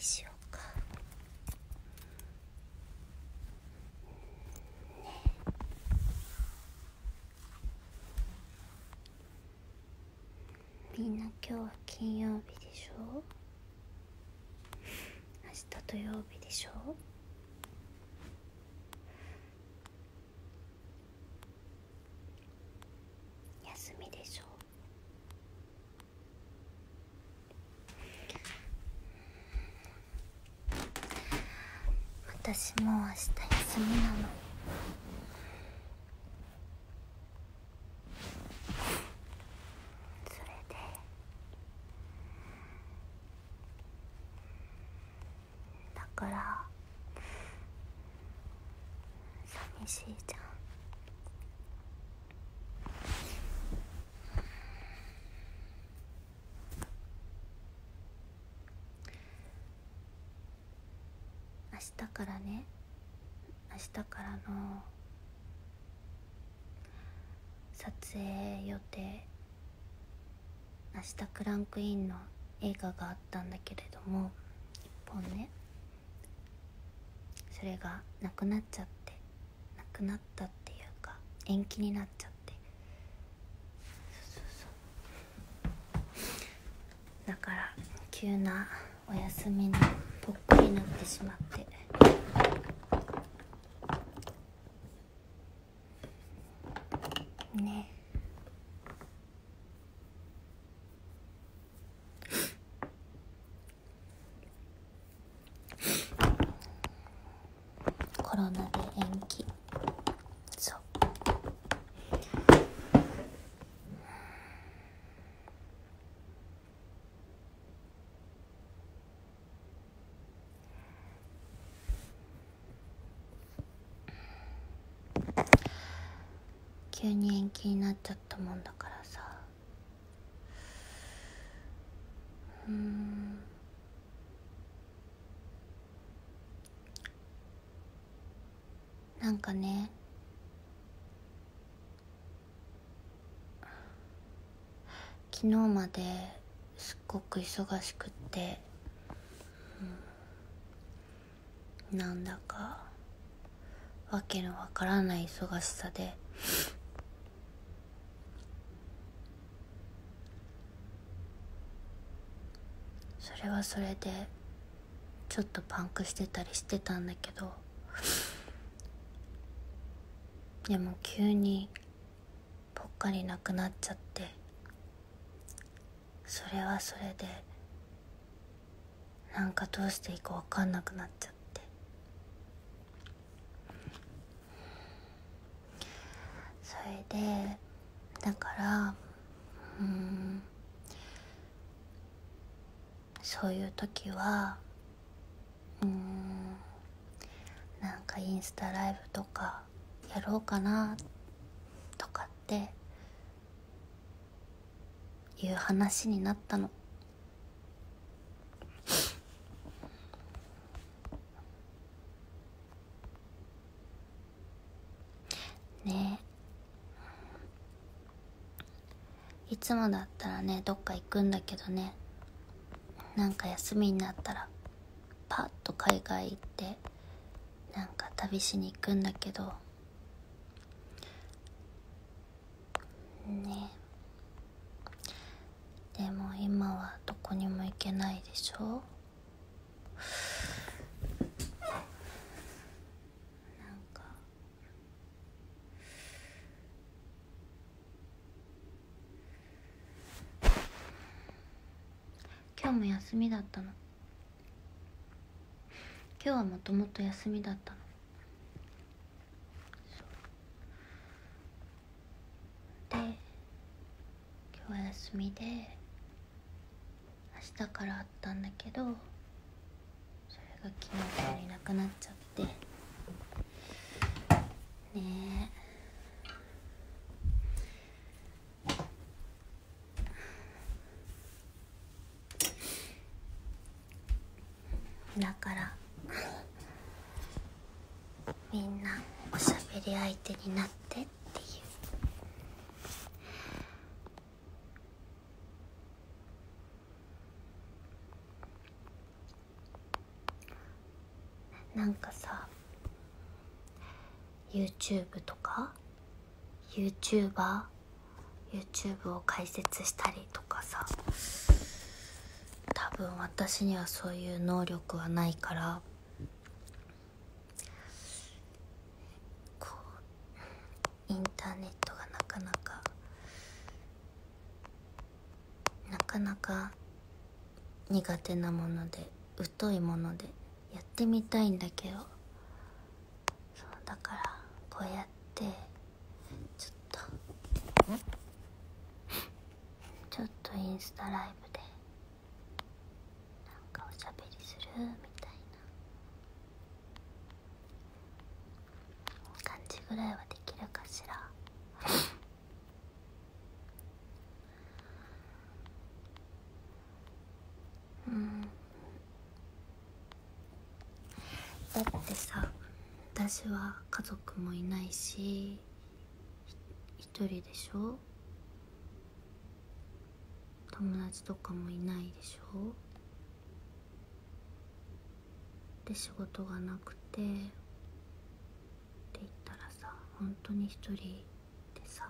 しようか。ねみんな今日は金曜日でしょ？明日土曜日でしょ？私もう明日休みなの。それで。だから寂しいじゃん。明日からね。明日からの撮影予定。明日クランクインの映画があったんだけれども一本ね。それがなくなっちゃってなくなったっていうか延期になっちゃって。そうそうそう。だから急なお休みにぽっくりなってしまってねコロナで延期そう急に延期になっちゃったもんだからさ。うん。なんかね。昨日まですっごく忙しくって、うん、なんだか。わけのわからない忙しさで。それはそれでちょっとパンクしてたりしてたんだけどでも急にぽっかりなくなっちゃってそれはそれでなんかどうしていいか分かんなくなっちゃって。それでだからうん。そういう時はうんなんかインスタライブとかやろうかなとかっていう話になったの。ね。いつもだったらねどっか行くんだけどね。なんか休みになったらパッと海外行ってなんか旅しに行くんだけどね。でも今はどこにも行けないでしょなんか今日も休みだったの。今日はもともと休みだったの。で今日は休みで明日からあったんだけどそれが昨日からいなくなっちゃって。ねえだからみんなおしゃべり相手になってっていうなんかさ YouTube とか YouTuber YouTube を解説したりとかさ多分私にはそういう能力はないからこうインターネットがなかなかなかなか苦手なもので疎いものでやってみたいんだけど。そうだからこうやってちょっと。ちょっとインスタライブでなんかおしゃべりするみたいな感じぐらいはできるかしらうんだってさは家族もいないし一人でしょ？友達とかもいないでしょ？で仕事がなくて。って言ったらさ本当に一人でさ。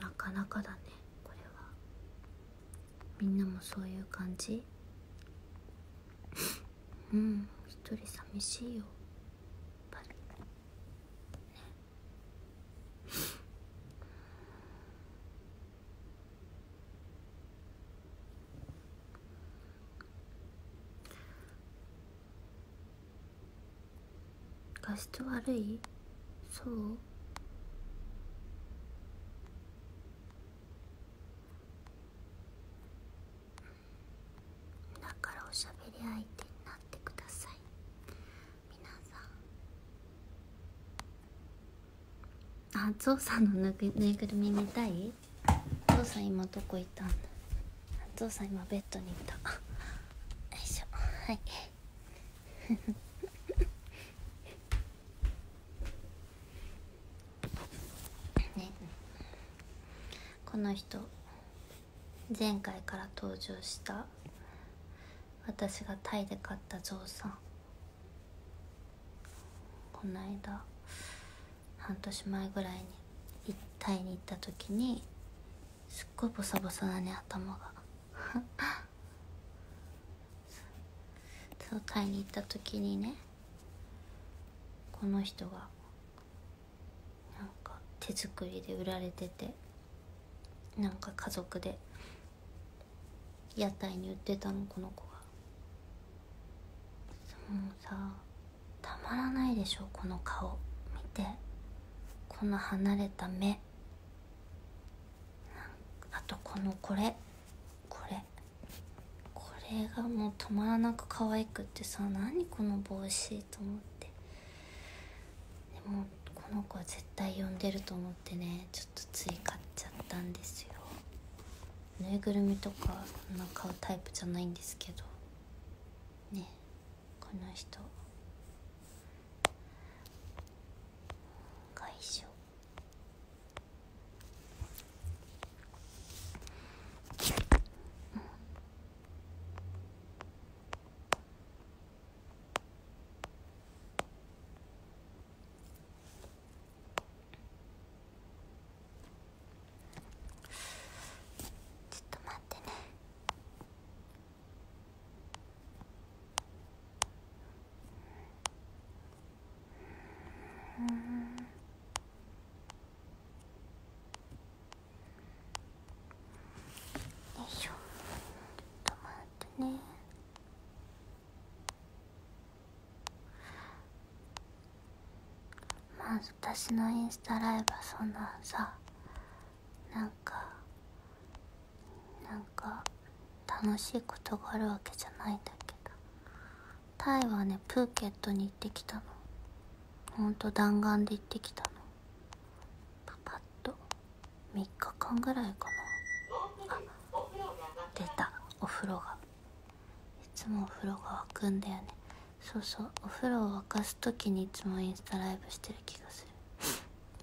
なかなかだねこれは。みんなもそういう感じ？うん。一人寂しいよ。やっぱりね画質悪い？そうだからおしゃべり相手になってください皆さんあゾウさんのぬぐぬいぐるみ見たい？ゾウさん今どこ行ったんだゾウさん今ベッドにいた。よいしょ。はい。ね。この人前回から登場した。私がタイで買ったゾウさん。この間。半年前ぐらいにタイに行った時にすっごいボサボサだね頭が。そうタイに行った時にねこの人がなんか手作りで売られててなんか家族で屋台に売ってたのこの子が。もうさたまらないでしょこの顔。見て。この離れた目。あとこのこれ。これ。これがもう止まらなく可愛くってさ何この帽子と思って。でもこの子は絶対呼んでると思ってね。ちょっとつい買っちゃったんですよ。ぬいぐるみとかそんな買うタイプじゃないんですけど。ね。この人。外傷ょっと待ってねよいしょちょっと待ってね私のインスタライブはそんなさなんかなんか楽しいことがあるわけじゃないんだけど。タイはねプーケットに行ってきたの。ほんと弾丸で行ってきたの。パパッと3日間ぐらいかな。あ出た。お風呂が。いつもお風呂が沸くんだよね。そうそう。お風呂を沸かす時にいつもインスタライブしてる気がする。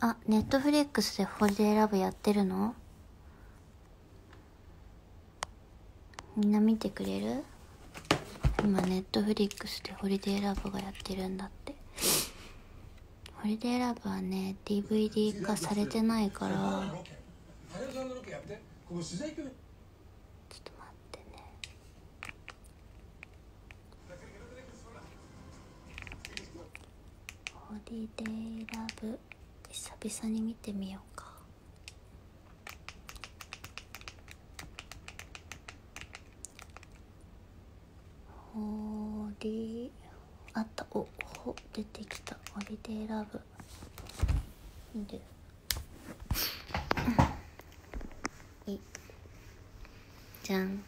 あネットフリックスでホリデーラブやってるの？みんな見てくれる？今ネットフリックスでホリデーラブがやってるんだって。ホリデーラブはね DVD 化されてないからちょっと待ってねホリデーラブ。久々に見てみようか。ホリあった。おほ出てきた。ホリデーラブ。見るいじゃん。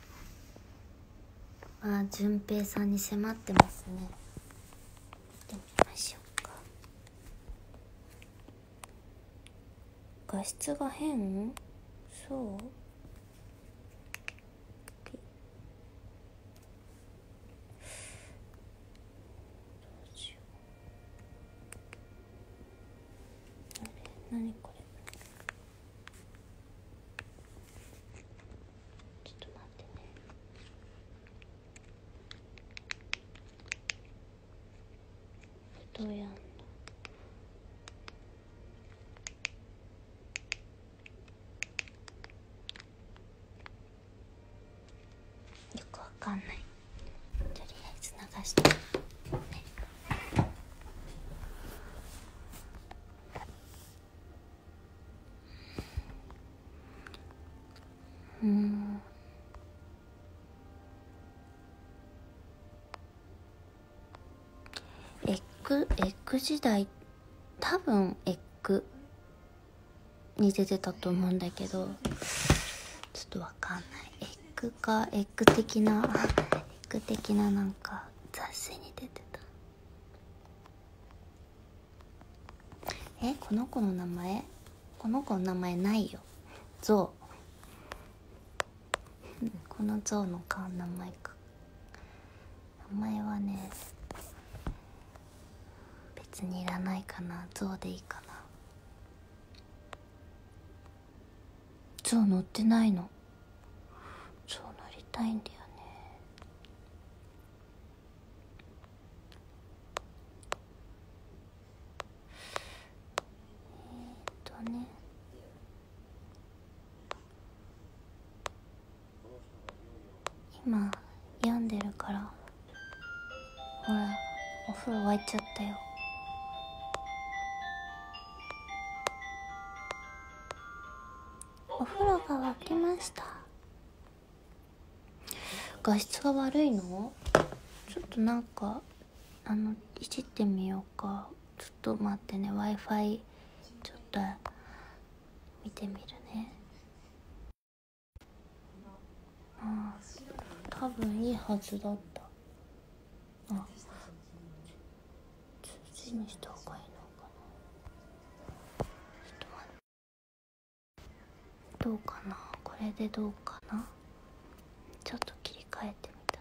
あ順平さんに迫ってますね見てみましょうか画質が変？そうどうしようあれ何これちょっと待ってねどうやんのよくわかんないとりあえず流してねうんエッグエッグ時代多分エッグに出てたと思うんだけどちょっとわかんない。エッグかエッグ的なエッグ的ななんか雑誌に出てた。えこの子の名前？この子の名前ないよ。ゾウ。このゾウの顔の名前か。名前はねにいらないかな。ゾウでいいかな。ゾウ乗ってないの。ゾウ乗りたいんだよね。えーっとね。今読んでるから。ほらお風呂沸いちゃったよ。画質が悪いの？ちょっとなんかあのいじってみようか。ちょっと待ってね。w i f i ちょっと見てみるね。ああ多分いいはずだった。あ通知にした方がいいのかな。ちょっと待って。どうかな？これでどうかなちょっと切り替えてみた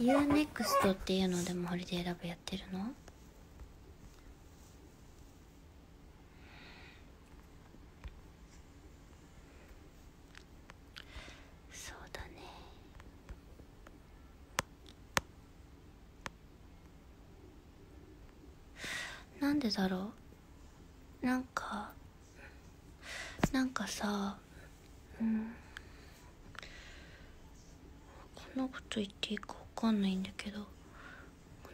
UNEXT っていうのでもホリデーラブやってるの？そうだね。なんでだろう？なんかなんかさうん。こんなこと言っていいかかんないんだけどこ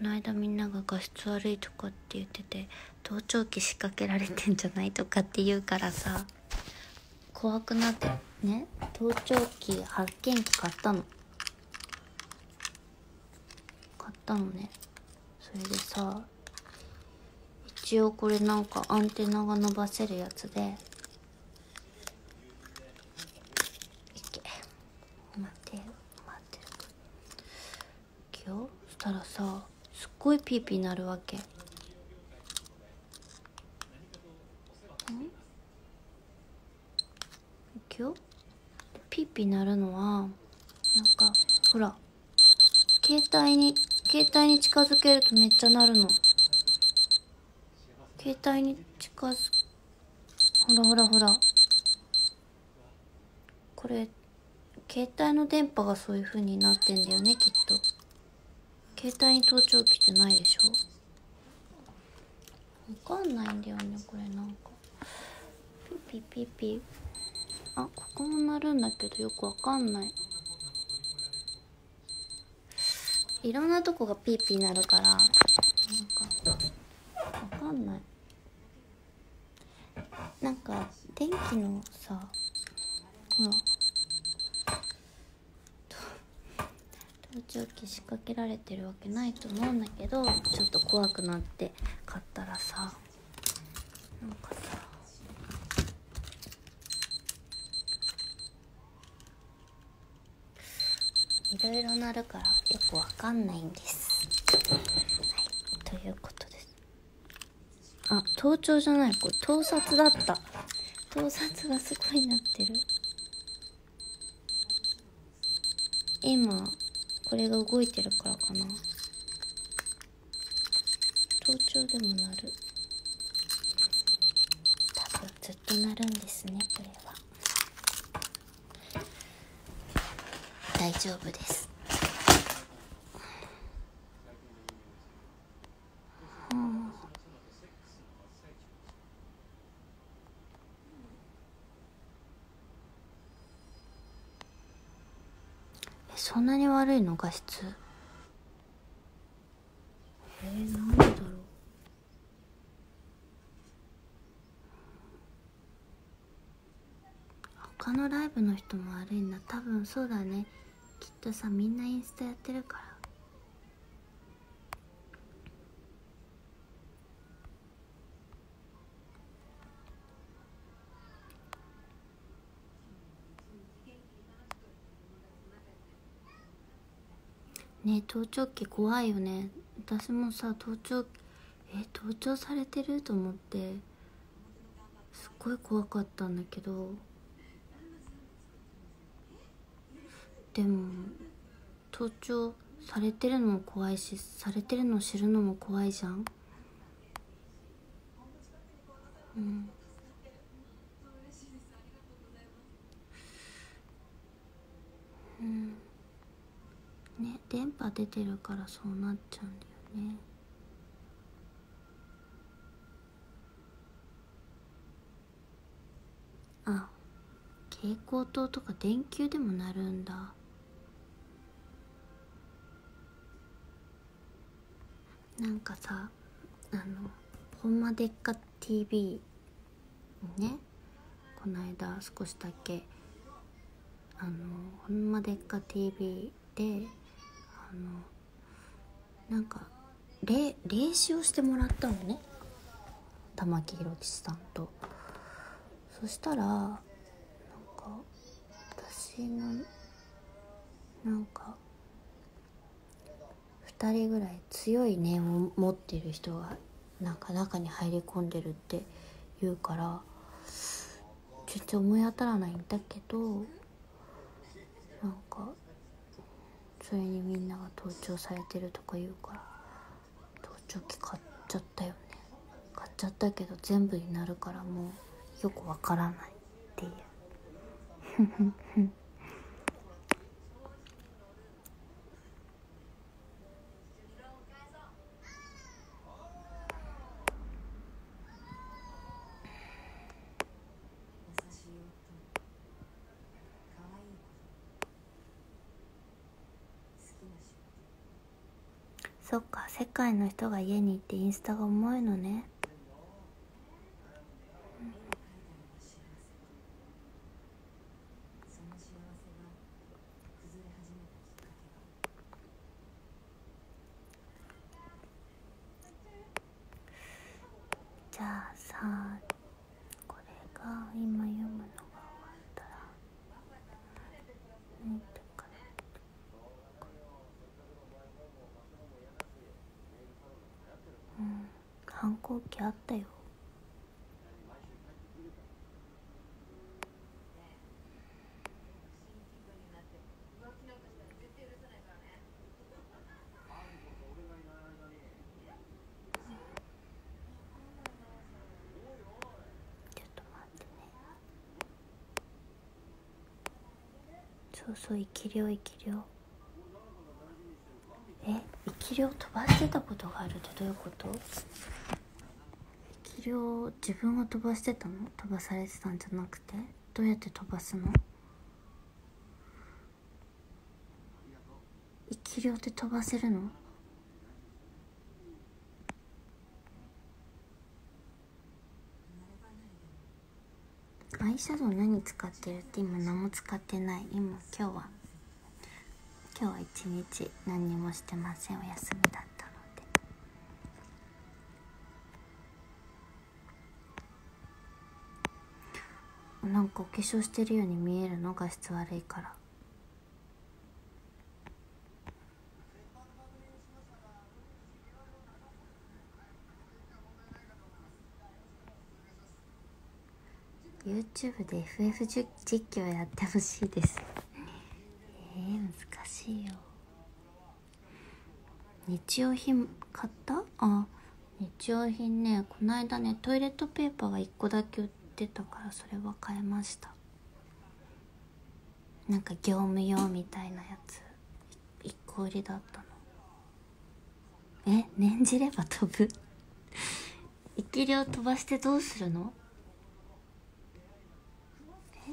の間みんなが画質悪いとかって言ってて盗聴器仕掛けられてんじゃないとかって言うからさ怖くなってね盗聴器発見器買ったの。買ったのね。それでさ一応これなんかアンテナが伸ばせるやつでいけ待って待っていくよそたらさすっごいピーピーなるわけ。ん？いくよ？ピーピーなるのはなんかほら携帯に携帯に近づけるとめっちゃなるの。携帯に近づほらほらほら。これ携帯の電波がそういう風になってんだよねきっと。携帯に盗聴器ってないでしょ？わかんないんだよねこれなんか。ピピピピ。あここも鳴るんだけどよくわかんない。いろんなとこがピーピーなるからなんかわかんない。なんか電気のさほら盗聴器仕掛けられてるわけないと思うんだけどちょっと怖くなって買ったらさなんかさいろいろなるからよくわかんないんです。はいということです。あ盗聴じゃないこれ盗撮だった。盗撮がすごいなってる。今これが動いてるからかな。盗聴でもなる。多分ずっとなるんですねこれは。大丈夫ですえそんなに悪いの？画質。えー、何だろう。他のライブの人も悪いんだ。多分そうだね。きっとさみんなインスタやってるから。ね盗聴器怖いよね。私もさ盗聴え盗聴されてると思ってすっごい怖かったんだけど。でも盗聴されてるのも怖いしされてるの知るのも怖いじゃん。うん。うん。ね電波出てるからそうなっちゃうんだよね。あ蛍光灯とか電球でもなるんだ。なんかさあの「ほんまでっか TV」ねこの間少しだけあの「ほんまでっか TV」であのなんか霊視をしてもらったのね。玉木宏吉さんと。そしたらなんか私のなんか2人ぐらい強い念を持ってる人がなんか中に入り込んでるって言うから全然思い当たらないんだけどなんかそれにみんなが盗聴されてるとか言うから盗聴器買っちゃったよね。買っちゃったけど全部になるからもうよくわからないっていう。そっか世界の人が家に行ってインスタが重いのねじゃあさこれが今読むのが終わったらねとかうん反抗期あったよちょっと待ってねそうそう生き量生き量。え生き量飛ばしてたことがあるってどういうこと？生き量自分が飛ばしてたの？飛ばされてたんじゃなくて？どうやって飛ばすの？生き量って飛ばせるの？アイシャドウ何使ってるって今何も使ってない。今今日は。今日は一日何にもしてません。お休みだったので。なんかお化粧してるように見えるの？画質悪いから「YouTube で FF 実況やってほしいです」えー、難しいよ。日用品買った？あ日用品ね。この間ねトイレットペーパーが1個だけ売ってたからそれは買いました。なんか業務用みたいなやつ。1個売りだったの。え念じれば飛ぶ。生き量飛ばしてどうするのえ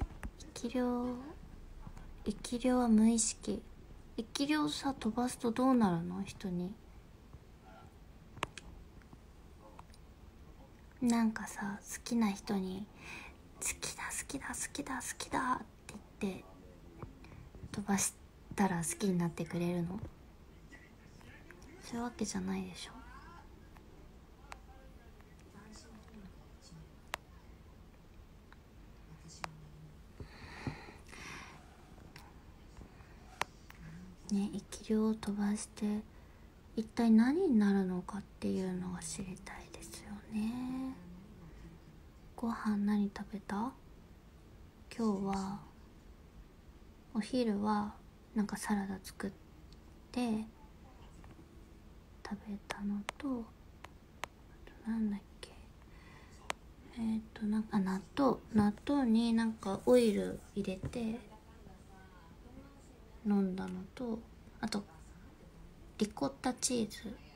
生き量生き量は無意識。生き量さ飛ばすとどうなるの？人に。なんかさ好きな人に「好きだ好きだ好きだ好きだ」って言って飛ばしたら好きになってくれるの？そういうわけじゃないでしょ。ね生き量を飛ばして一体何になるのかっていうのが知りたいですよね。ご飯何食べた？今日はお昼はなんかサラダ作って食べたのとあとなんだっけ？えっ、となんか納豆。納豆になんかオイル入れて飲んだのとあとリコッタチーズ。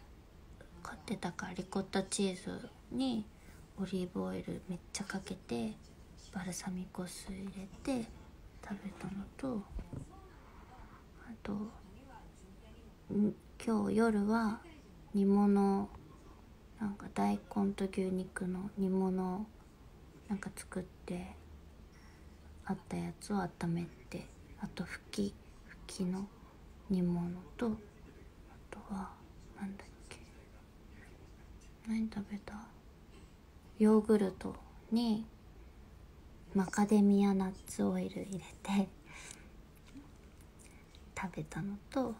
買ってたからリコッタチーズにオリーブオイルめっちゃかけてバルサミコ酢入れて食べたのとあと今日夜は煮物なんか大根と牛肉の煮物なんか作ってあったやつを温めてあとふきふきの煮物とあとはなんだっけ。何食べた？ヨーグルトにマカデミアナッツオイル入れて食べたのと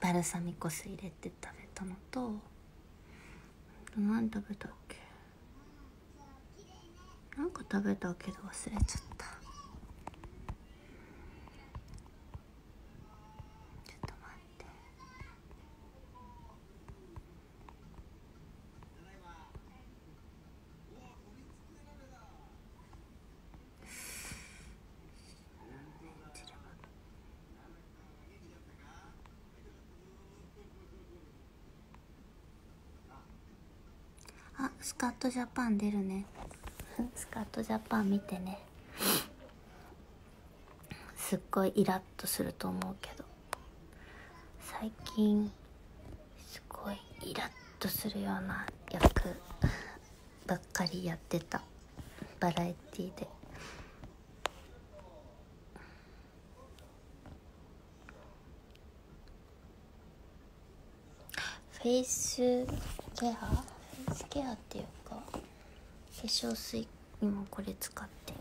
バルサミコ酢入れて食べたのと何食べたっけ？なんか食べたけど忘れちゃったちょっと待ってあスカットジャパン出るね。スカットジャパン見てね。すっごいイラッとすると思うけど。最近すごいイラッとするような役ばっかりやってた。バラエティーで。フェイスケア？フェイスケアっていう化粧水にもこれ使ってる。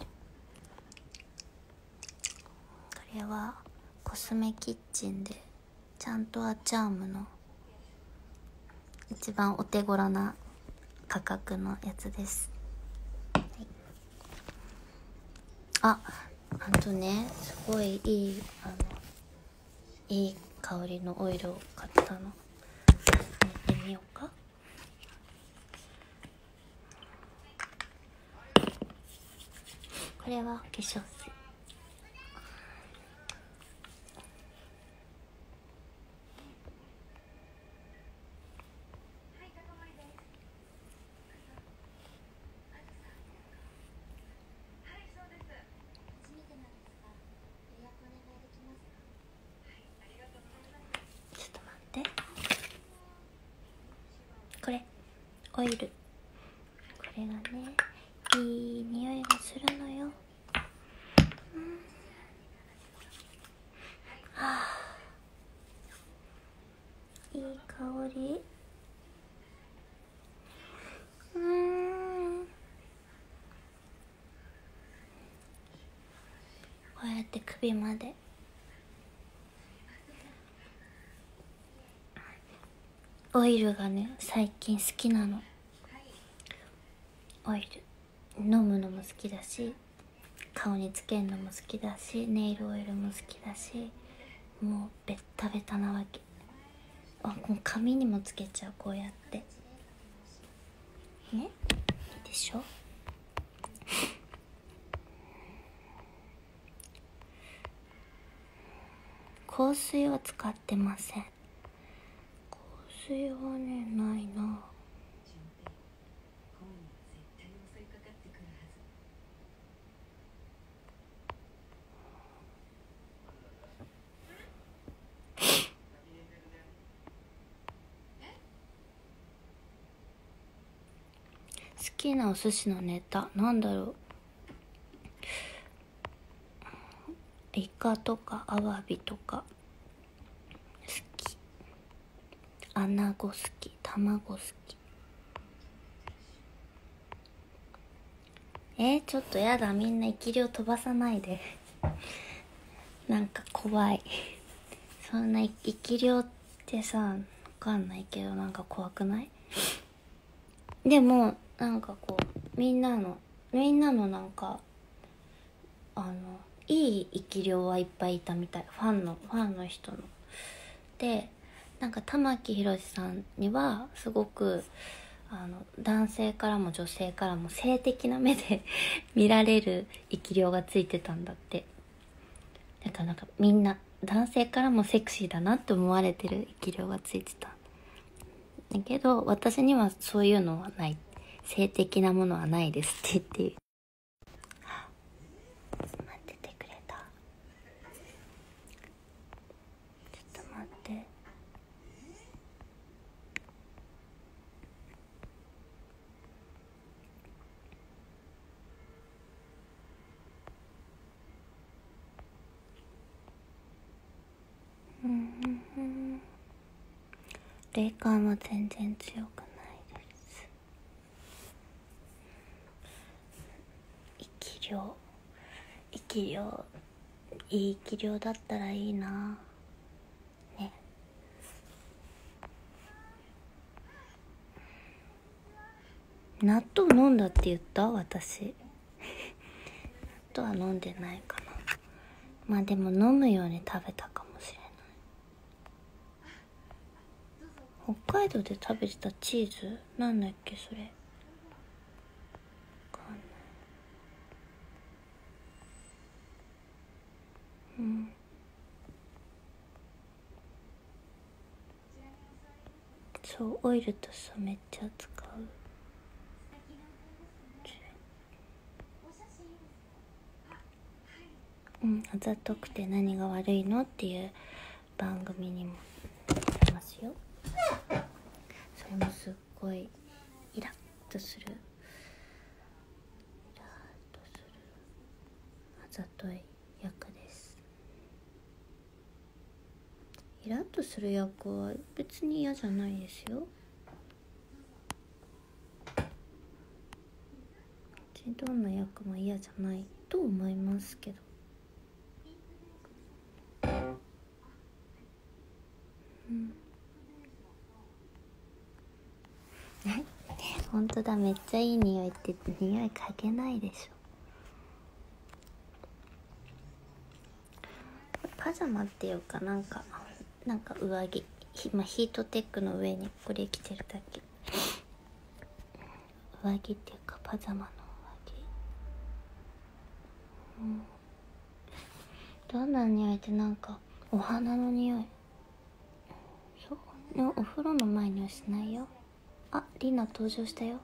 これはコスメキッチンでちゃんとアチャームの一番お手頃な価格のやつです、はい、ああとねすごいいいあのいい香りのオイルを買ったの塗ってみようかこれは化粧水オイルこれがねいい匂いがするのよ、うん、はあいい香りうんこうやって首まで。オイルがね最近好きなの。オイル。飲むのも好きだし顔につけるのも好きだしネイルオイルも好きだしもうベッタベタなわけ。あもう髪にもつけちゃうこうやって。ね？いいでしょ？香水は使ってません。香水はねないな。好きなお寿司のネタなんだろうイカとかアワビとか好き。アナゴ好き卵好き。えー、ちょっとやだみんな生き量飛ばさないで。なんか怖い。そんな生き量ってさわかんないけどなんか怖くない？でもなんかこうみんなのみんなのなんかあのいい生き量はいっぱいいたみたい。ファンのファンの人の。でなんか玉木宏さんにはすごくあの男性からも女性からも性的な目で 見られる生き量がついてたんだって。だからなんかみんな男性からもセクシーだなって思われてる生き量がついてた。だけど私にはそういうのはない。性的なものはないですって言って待っててくれたちょっと待ってうんうんうん霊感は全然強くない量。生き量。いい生き量だったらいいな。ね。納豆飲んだって言った？私。納豆は飲んでないかな。まあでも飲むように食べたかもしれない北海道で食べてたチーズ？なんだっけそれ。うん。そうオイルとさめっちゃ使う。うんあざとくて何が悪いの？っていう番組にも出ますよ。それもすっごいイラッとする。イラッとする。あざとい役です。イラッとする役は別に嫌じゃないですよ。どんな役も嫌じゃないと思いますけど。本当だ。めっちゃいい匂いって匂い嗅げないでしょ。パジャマっていうかなんかなんか上着。まあ、ヒートテックの上にこれ着てるだけ。上着っていうかパジャマの上着。うん。どんな匂いってなんかお花の匂い。そうお風呂の前にはしないよ。あリナ登場したよ。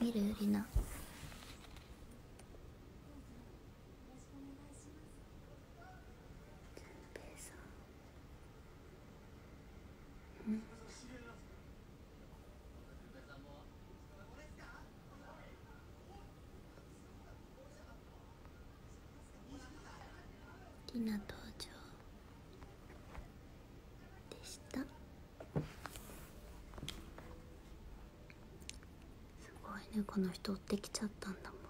見る？リナな登場でしたすごいねこの人追ってきちゃったんだもんね。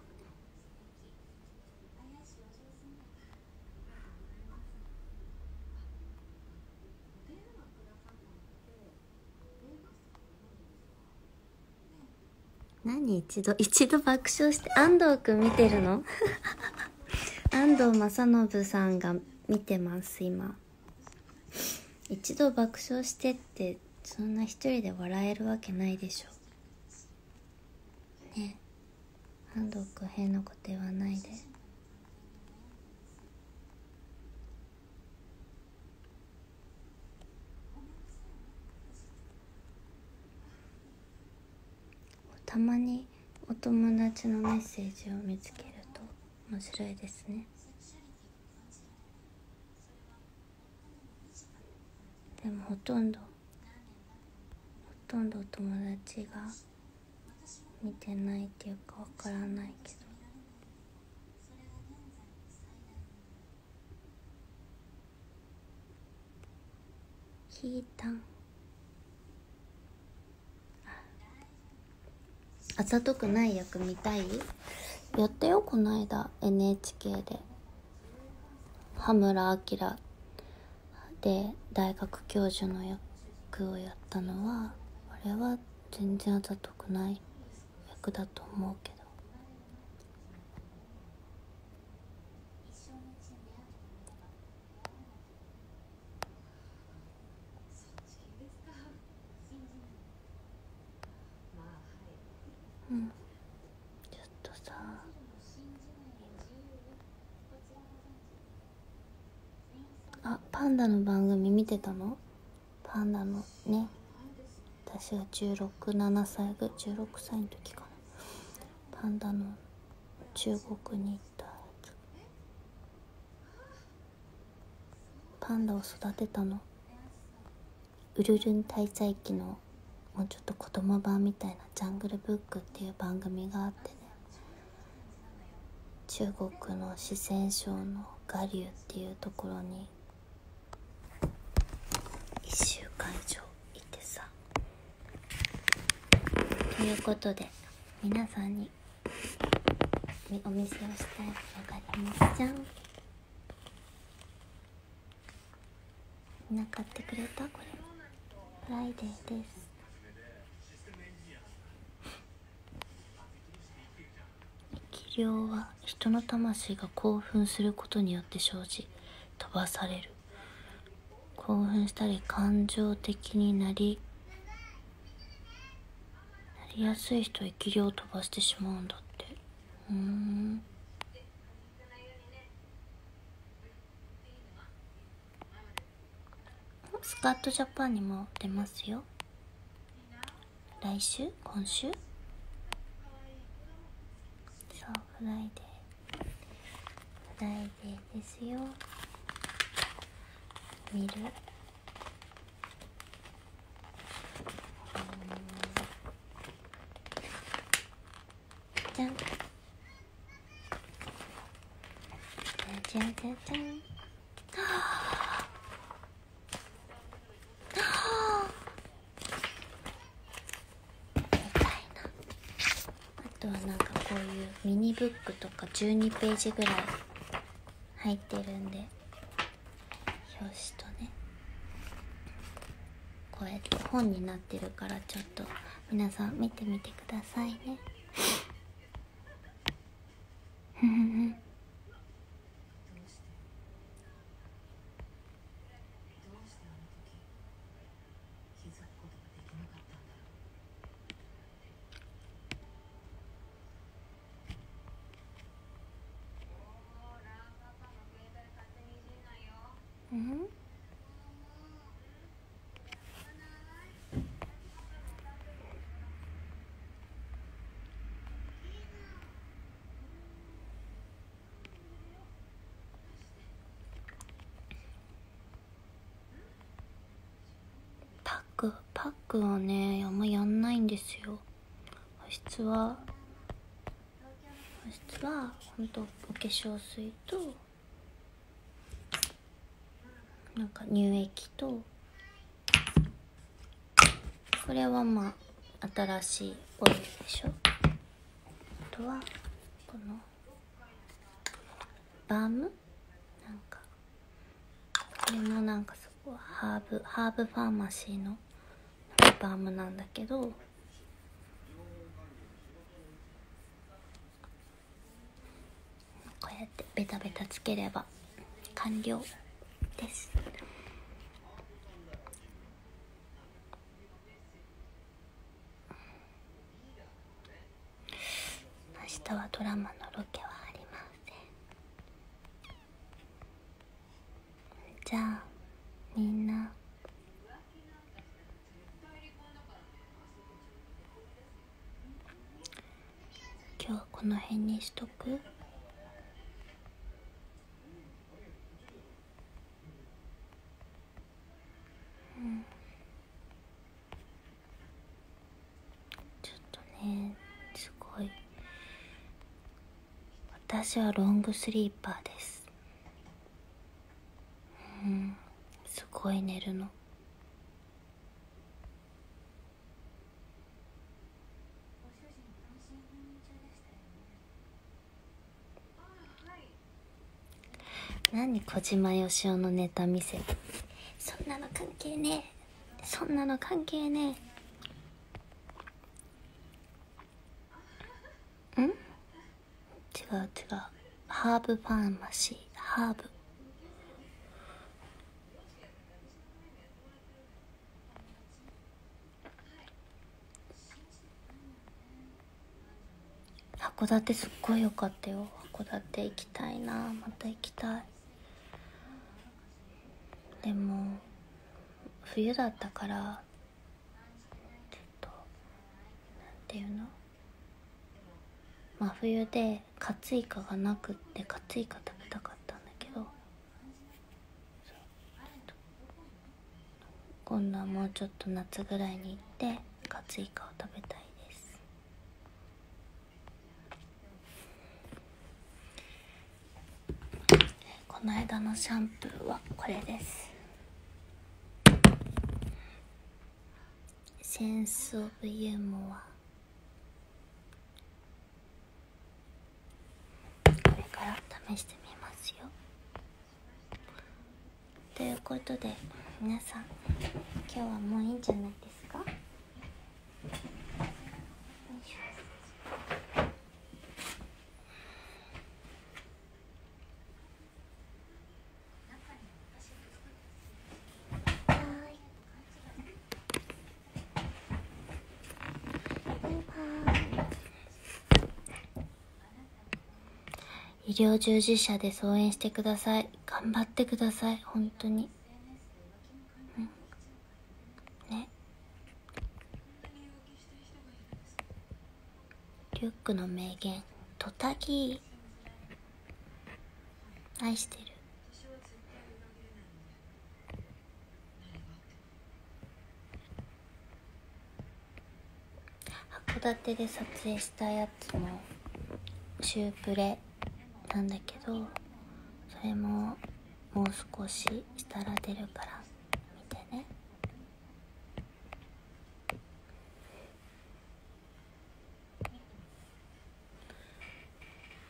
何一度一度爆笑して安藤くん見てるの？安藤正信さんが見てます今。一度爆笑してってそんな一人で笑えるわけないでしょね安藤くん変なこと言わないで。たまにお友達のメッセージを見つけると面白いですね。でもほとんどほとんどお友達が見てないっていうかわからないけど。聞いたん。あざとくない役見たい？やったよこの間 NHK で。羽村明で大学教授の役をやったのはあれは全然あざとくない。だと思うけど。うん。ちょっとさ。あパンダの番組見てたの？パンダのね。私が167歳ぐ16歳の時か。パンダの中国に行ったやつパンダを育てたの。ウルルン滞在記のもうちょっと子供版みたいな「ジャングルブック」っていう番組があってね。中国の四川省の我流っていうところに。1週間以上いてさ。ということで皆さんにお見せをした。いのがありますじゃんみんな買ってくれた。これフライデーです生霊は人の魂が興奮することによって生じ飛ばされる興奮したり感情的になりなりやすい人は生き霊を飛ばしてしまうんだってうん。スカットジャパンにも出ますよ。来週？今週？そうフライデー。フライデーですよ。見る。じゃん。ゃじゃんみたいなあとはなんかこういうミニブックとか12ページぐらい入ってるんで表紙とね。こうやって本になってるからちょっと皆さん見てみてくださいねふふふうんパックパックはねあんまやんないんですよ。保湿は保湿はほんとお化粧水となんか乳液とこれはまあ新しいオイルでしょ。あとはこのバーム？なんかこれもなんかすごいハーブハーブファーマシーのバームなんだけどこうやってベタベタつければ完了です。明日はドラマのロケはありませんじゃあみんな今日はこの辺にしとく？うん。ちょっとねすごい。私はロングスリーパーです。うん。すごい寝るの。何小島よしおのネタ見せ。そんなの関係ねえ。そんなの関係ねえ。ん？違う違う。ハーブファーマシー。ハーブ。函館すっごい良かったよ。函館行きたいな。また行きたいでも冬だったからちょっとなんていうの？真冬でカツイカがなくってカツイカ食べたかったんだけど今度はもうちょっと夏ぐらいに行ってカツイカを食べたいです。この間のシャンプーはこれです。センス・オブ・ユーモア。これから試してみますよ。ということで皆さん今日はもういいんじゃないですかよいしょはーい医療従事者で応援してください。頑張ってください。本当に。うん。ね。リュックの名言「トタギ愛してる。函館で撮影したやつもシュープレ。なんだけどそれももう少ししたら出るから見てね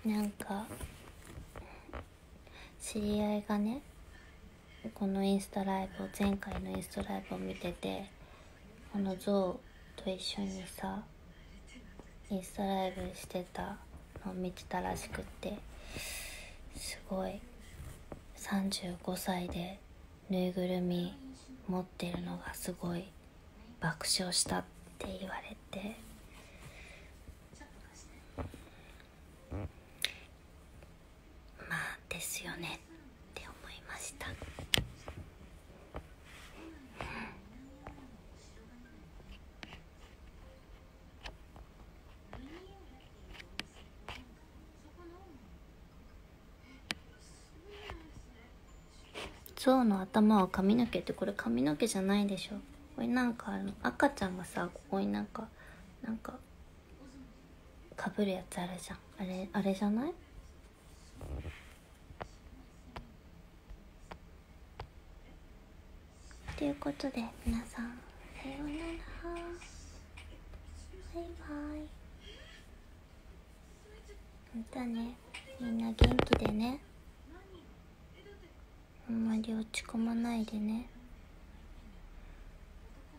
なんか知り合いがねこのインスタライブを前回のインスタライブを見ててこのゾウと一緒にさインスタライブしてたのを見てたらしくって。すごい。35歳でぬいぐるみ持ってるのがすごい爆笑したって言われて。まあですよねって思いました象の頭は髪の毛ってこれ髪の毛じゃないでしょ。これなんかあの赤ちゃんがさここになんかなんかかぶるやつあるじゃん。あれあれじゃない？いうことで皆さんさようなら。バイバイ。またね。みんな元気でね。あんまり落ち込まないでね。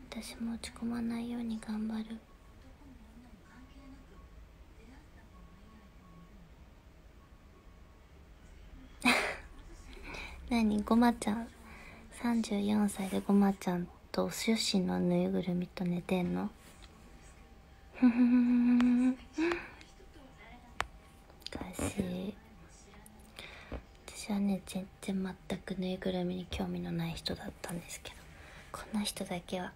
私も落ち込まないように頑張る。何？ごまちゃん。34歳でごまちゃんとお寿司のぬいぐるみと寝てんの？ふふふ。おかしい。私はね全然全くぬいぐるみに興味のない人だったんですけどこの人だけは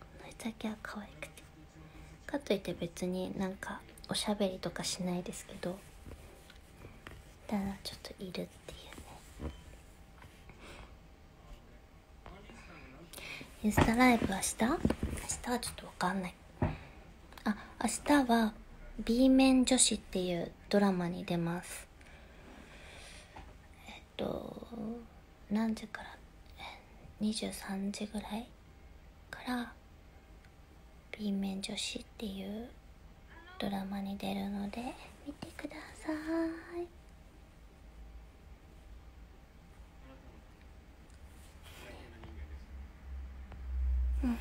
この人だけは可愛くて。かといって別になんかおしゃべりとかしないですけどただちょっといるっていうね。インスタライブ明日明日はちょっとわかんない。あ明日は B 面女子っていうドラマに出ます。と何時から23時ぐらいから B 面女子っていうドラマに出るので見てください。うん。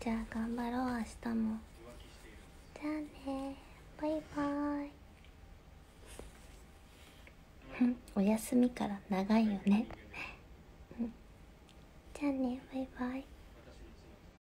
じゃあ頑張ろう明日も。じゃあね。バイバイ。お休みから長いよね。じゃあねバイバイ。